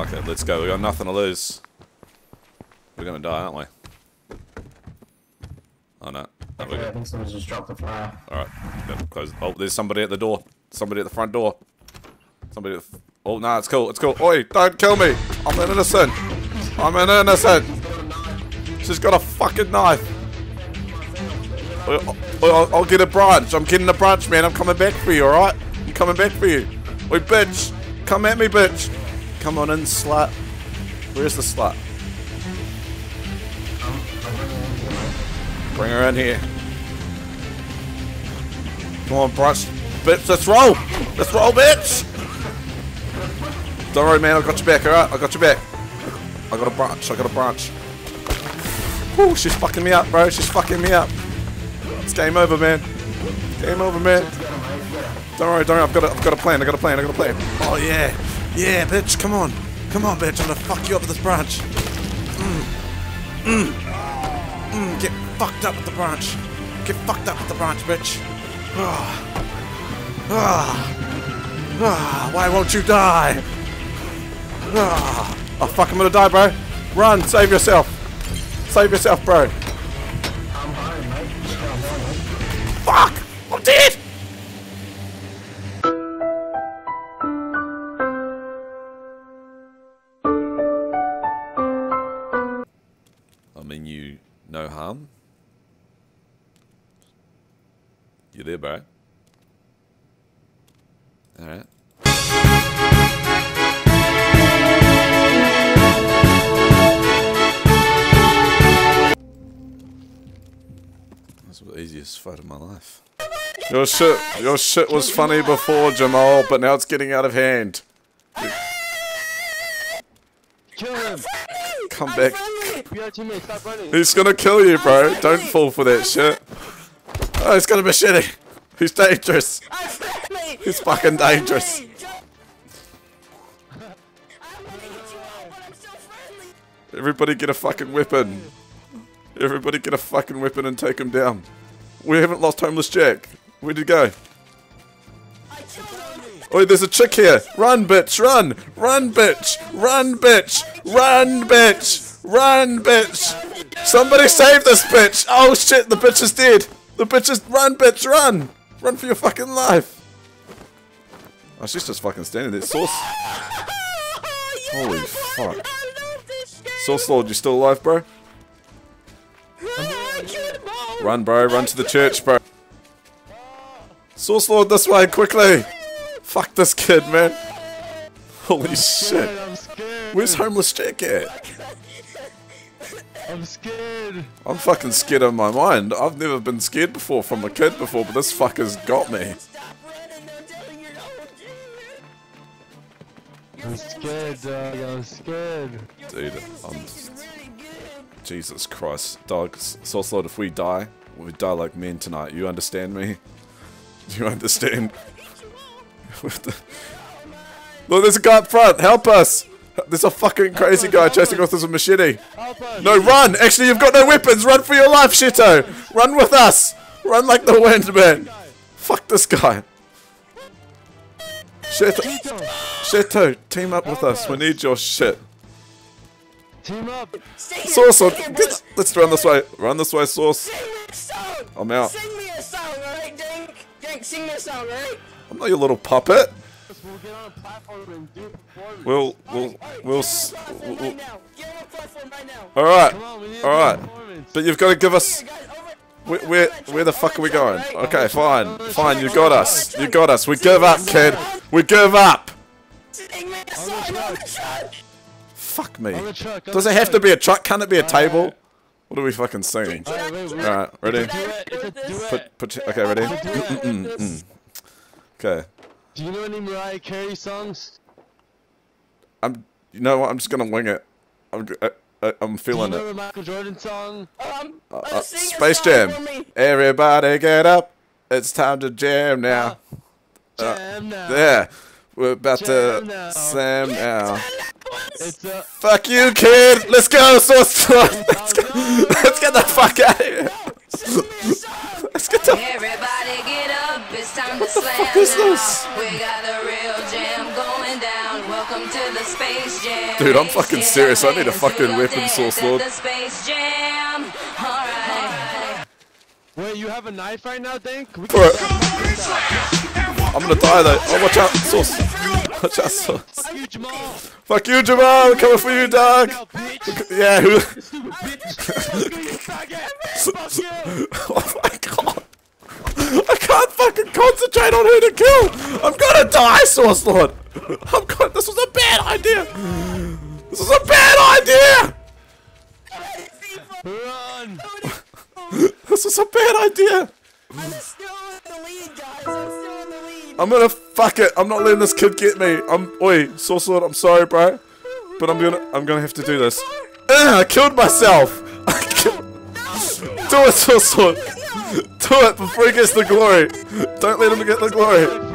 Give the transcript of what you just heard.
Fuck it, let's go. We got nothing to lose. We're gonna die, aren't we? Oh no. no Okay, I think someone just dropped the flyer. Alright, close. Oh, there's somebody at the door. Somebody at the front door. Somebody at the Oh, nah, it's cool, it's cool. Oi, don't kill me! I'm an innocent! I'm an innocent! She's got a fucking knife! I'll, oh, I'll, I'll get a branch. I'm getting a branch, man. I'm coming back for you, alright? I'm coming back for you. Oi, bitch! Come at me, bitch! Come on in, slut. Where's the slut? Bring her in here. Come on, branch. Bitch, let's roll! Let's roll, bitch! Don't worry, man. I got your back, alright? I got your back. I got a branch. I got a branch. Woo, she's fucking me up, bro. She's fucking me up. It's game over, man. Game over, man. Don't worry, don't worry. I've got a, I've got a plan. I got a plan. I got a plan. Oh yeah, yeah, bitch. Come on, come on, bitch. I'm gonna fuck you up with this branch. Mm. Mm. Mm. Get fucked up with the branch. Get fucked up with the branch, bitch. Ah. Ah. Ah. Why won't you die? Ah. Oh fuck! I'm gonna die, bro. Run! Save yourself. Save yourself, bro. I'm fine, mate. I'm fine, mate. Fuck! I mean you no harm? You there, bro? Alright. That's the easiest fight of my life. Your shit, your shit was funny before, Jamal, but now it's getting out of hand. Kill him! Come back. He's gonna kill you, bro. Don't fall for that shit. Oh, he's got a machete. He's dangerous. He's fucking dangerous. Everybody get a fucking weapon. Everybody get a fucking weapon and take him down. We haven't lost Homeless Jack. Where'd he go? Oh, there's a chick here. Run, bitch, run. Run, bitch. Run, bitch. Run, bitch. Run, bitch. Somebody save this bitch. Oh, shit, the bitch is dead. The bitch is... Run, bitch, run. Run for your fucking life. Oh, she's just fucking standing there. Sauce... Holy fuck. Sauce Lord, you still alive, bro? Run, bro. Run to the church, bro. Sauce Lord, this way, quickly. Fuck this kid, man. Holy shit. Where's Homeless Jack at? I'm scared! I'm fucking scared of my mind. I've never been scared before from a kid before, but this fucker's got me. I'm scared, dog. I'm scared. Dude, I'm... Jesus Christ. Dog, Sauce Lord, if we die, we die like men tonight. You understand me? Do you understand? Look, there's a guy up front. Help us. There's a fucking crazy guy chasing us with a machete. No, run! Actually, you've got no weapons. Run for your life, Shito. Run with us. Run like the wind, man. Fuck this guy. Shito, Shito, team up with us. We need your shit. Team up! Sauce, let's, let's run this way. Run this way, Sauce. I'm out. Sing me a song, alright, Dink? Dink, sing me a song, alright? I'm not your little puppet. We'll get on a platform and do performance. We'll, we'll, we'll. we'll- Right now. Get on a platform right now. all right, on, all a right. But you've got to give us. Where, where, where the fuck are we going? Okay, fine, fine. You got us. You got us. We give up, kid. We give up. Sing me a song on the truck. Fuck me. On the truck, on Does it have to be a truck? Can it be a table? What are we fucking singing? Alright, wait, wait. Alright, ready? It's a duet. It's a duet. Put, put, okay, ready? It's a duet. Mm, mm, mm. Okay. Do you know any Mariah Carey songs? I'm. You know what? I'm just gonna wing it. I'm. g- I, I, am Do you feeling know it. the Michael Jordan song? Um, uh, Uh, sing a Space song Jam. for me. Everybody get up. It's time to jam now. Jam now. Yeah. We're about Jam to now. slam now. It's a. Fuck you, kid. Let's go, Sauce. Let's go. Let's get the fuck out of here. Welcome to the Space Jam. Dude, I'm fucking serious. I need a fucking weapon source, at Lord. The Space Jam. Alright. Wait, you have a knife right now, Dink? We Alright. I'm gonna die though. Oh, watch out, Sauce. Watch out, Sauce. Fuck you, Jamal! Fuck you, Jamal. Coming for you, dog. Yeah, who? Stupid bitch! Fuck you, you faggot! Fuck you! Oh my god. I can't fucking concentrate on who to kill. I'm gonna die, Sauce Lord. I'm going. This was a bad idea. This was a bad idea. Run! This was a bad idea. I'm still in the lead, guys. I'm still in the lead. I'm gonna fuck it. I'm not letting this kid get me. I'm. Oi, Sauce Lord. I'm sorry, bro. But I'm gonna. I'm gonna have to do this. Ugh, I killed myself. I killed. Do it, Sauce Lord. Do it before he gets the glory. Don't let him get the glory.